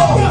Come on.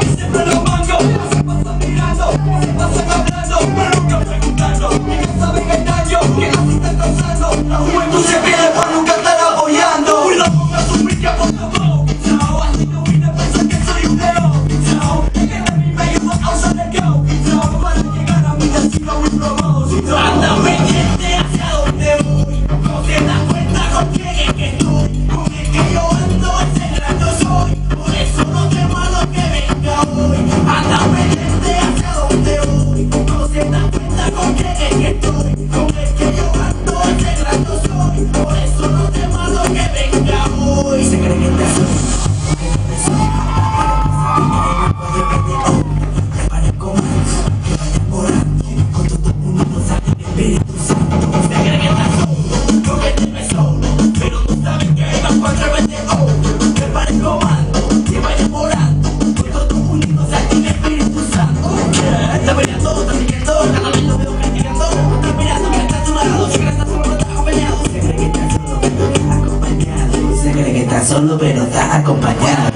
solo pero está acompañado.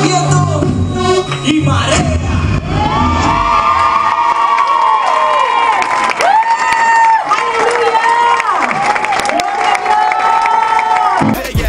contra y marea. ¡Aleluya! ¡Aleluya!